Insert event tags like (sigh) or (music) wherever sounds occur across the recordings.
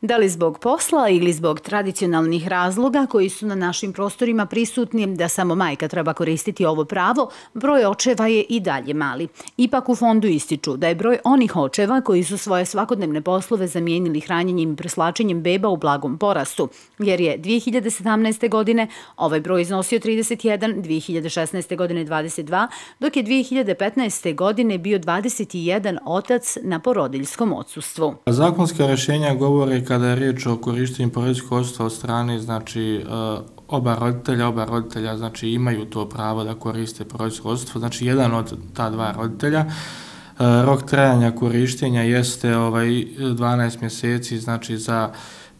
Da li zbog posla ili zbog tradicionalnih razloga koji su na našim prostorima prisutni da samo majka treba koristiti ovo pravo, broj očeva je i dalje mali. Ipak u fondu ističu da je broj onih očeva koji su svoje svakodnevne poslove zamijenili hranjenjem i preslačenjem beba u blagom porastu, jer je 2017. godine ovaj broj iznosio 31, 2016. godine 22, dok je 2015. godine bio 21 otac na porodiljskom odsustvu. Zakonska rešenja govore kada je riječ o korištenju porodičkog odsustva od strane, znači eh, oba roditelja, oba roditelja znači imaju to pravo da koriste porodičko odsustvo, znači jedan od ta dva roditelja. Eh, rok trajanja korištenja jeste ovaj 12 mjeseci, znači za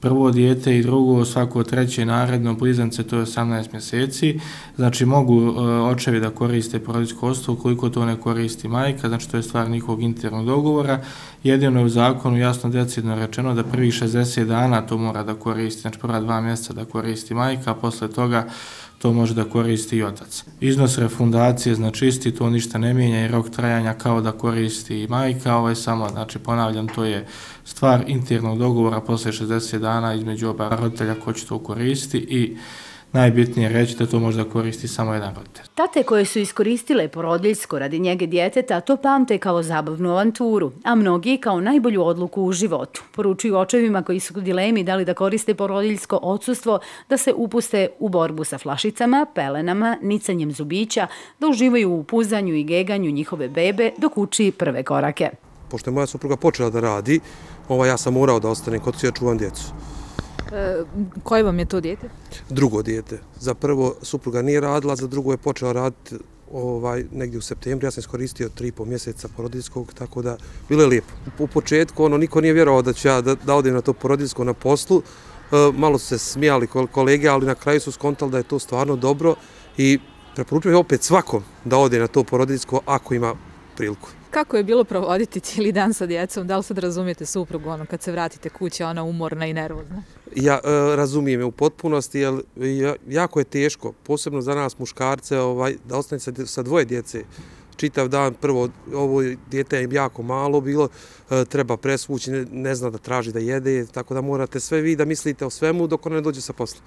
prvo dijete i drugo, svako treće naredno blizance, to je 18 mjeseci. Znači, mogu e, očevi da koriste porodičko ostvo, koliko to ne koristi majka, znači to je stvar njihovog internog dogovora. Jedino je u zakonu jasno decidno rečeno da prvih 60 dana to mora da koristi, znači prva dva mjeseca da koristi majka, a posle toga to može da koristi i otac. Iznos refundacije, znači isti, to ništa ne mijenja i rok trajanja kao da koristi i majka, ovo je samo, znači ponavljam, to je stvar internog dogovora posle 60 dana između oba roditelja ko će to koristiti i najbitnije reći da to možda koristi samo jedan roditelj. Tate koje su iskoristile porodiljsko radi njege djeteta, to pamte kao zabavnu avanturu, a mnogi kao najbolju odluku u životu. Poručuju očevima koji su u dilemi da li da koriste porodiljsko odsustvo da se upuste u borbu sa flašicama, pelenama, nicanjem zubića, da uživaju u puzanju i geganju njihove bebe dok uči prve korake. Pošto je moja supruga počela da radi, ovaj, ja sam morao da ostanem kod ja čuvam djecu. E, koje vam je to dijete? Drugo dijete. Za prvo supruga nije radila, za drugo je počela raditi ovaj, negdje u septembru. Ja sam iskoristio tri po mjeseca porodinskog, tako da bilo je lijepo. U početku ono, niko nije vjerovao da ću ja da, da odim na to porodinsko na poslu. E, malo su se smijali kolege, ali na kraju su skontali da je to stvarno dobro i preporučujem opet svakom da ode na to porodinsko ako ima priliku. Kako je bilo provoditi cijeli dan sa djecom? Da li sad razumijete suprugu ono, kad se vratite kuće, ona umorna i nervozna? Ja e, razumijem je u potpunosti, jer jako je teško, posebno za nas muškarce, ovaj, da ostane sa, sa dvoje djece čitav dan, prvo, ovo djete je jako malo bilo, e, treba presvući, ne, ne zna da traži da jede, tako da morate sve vi da mislite o svemu dok ona ne dođe sa posla.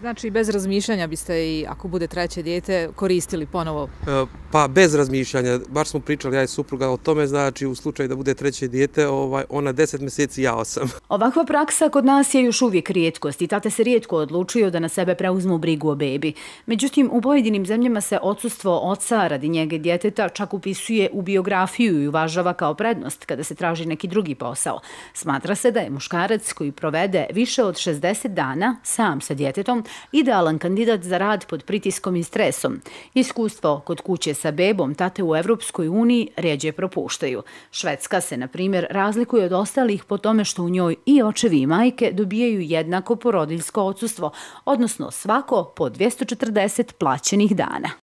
Znači, bez razmišljanja biste i, ako bude treće dijete, koristili ponovo? E, pa, bez razmišljanja. Baš smo pričali, ja i supruga o tome, znači, u slučaju da bude treće dijete, ovaj, ona deset mjeseci, ja osam. (laughs) Ovakva praksa kod nas je još uvijek rijetkost i tate se rijetko odlučuju da na sebe preuzmu brigu o bebi. Međutim, u pojedinim zemljama se odsustvo oca radi njege djeteta čak upisuje u biografiju i uvažava kao prednost kada se traži neki drugi posao. Smatra se da je muškarac koji provede više od 60 dana sam sa djetetom idealan kandidat za rad pod pritiskom i stresom. Iskustvo kod kuće sa bebom tate u Evropskoj uniji ređe propuštaju. Švedska se, na primjer, razlikuje od ostalih po tome što u njoj i očevi i majke dobijaju jednako porodiljsko odsustvo, odnosno svako po 240 plaćenih dana.